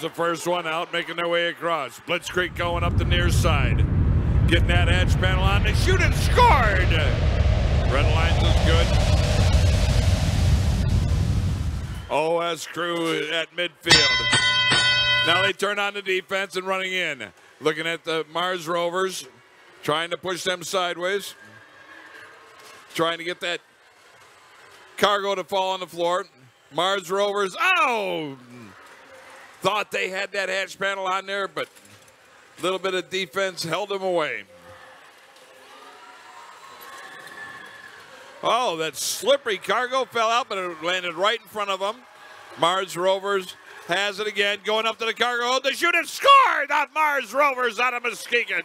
The first one out, making their way across. Blitz Creek going up the near side. Getting that edge panel on to shoot and scored. Red Lines is good. OS crew at midfield. Now they turn on the defense and running in. Looking at the Mars Rovers, trying to push them sideways. Trying to get that cargo to fall on the floor. Mars Rovers, oh! Thought they had that hatch panel on there, but a little bit of defense held them away. Oh, that slippery cargo fell out, but it landed right in front of them. Mars Rovers has it again, going up to the cargo. Oh, the shoot and scored on Mars Rovers out of Muskegon.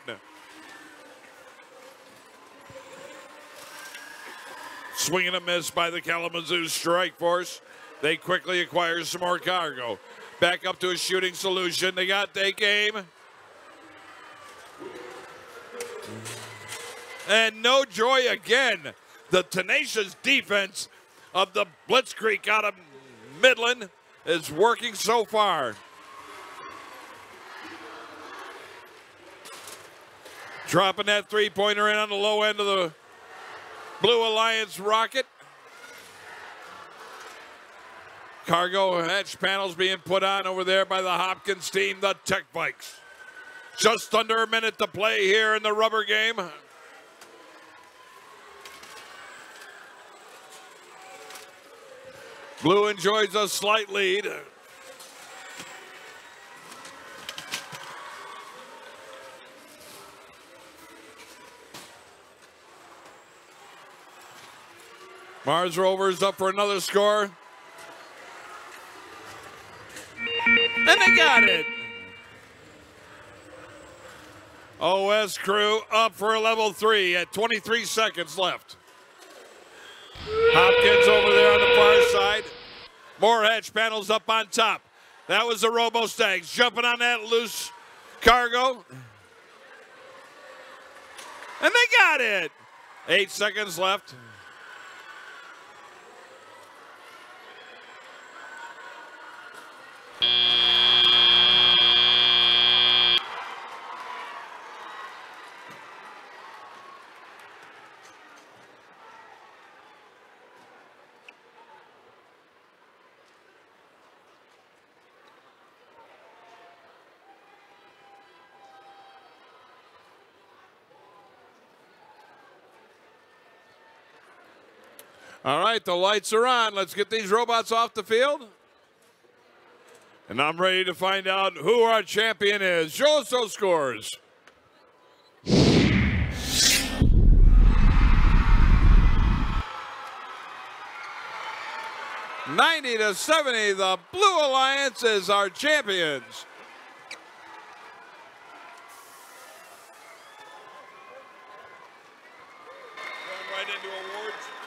Swinging a miss by the Kalamazoo Stryke Force. They quickly acquire some more cargo. Back up to a shooting solution. They got take aim. And no joy again. The tenacious defense of the Blitz Creek out of Midland is working so far. Dropping that three pointer in on the low end of the Blue Alliance rocket. Cargo hatch panels being put on over there by the Hopkins team, the Tech Vikes. Just under a minute to play here in the rubber game. Blue enjoys a slight lead. Mars Rovers up for another score. And they got it. OS crew up for a level three at 23 seconds left. Hopkins over there on the far side. More hatch panels up on top. That was the Robostangs jumping on that loose cargo. And they got it. Eight seconds left. All right, the lights are on. Let's get these robots off the field. And I'm ready to find out who our champion is. Show us those scores. Ninety to seventy, the Blue Alliance is our champions. Going right into awards.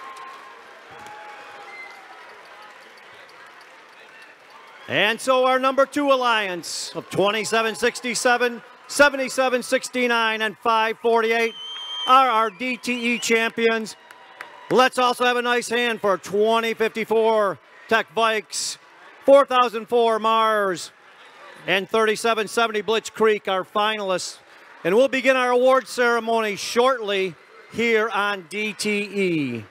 And so our number two alliance of 2767, 7769, and 548 are our DTE champions. Let's also have a nice hand for 2054 Tech Vikes, 4004 Mars, and 3770 Blitz Creek, our finalists. And we'll begin our award ceremony shortly here on. DTE.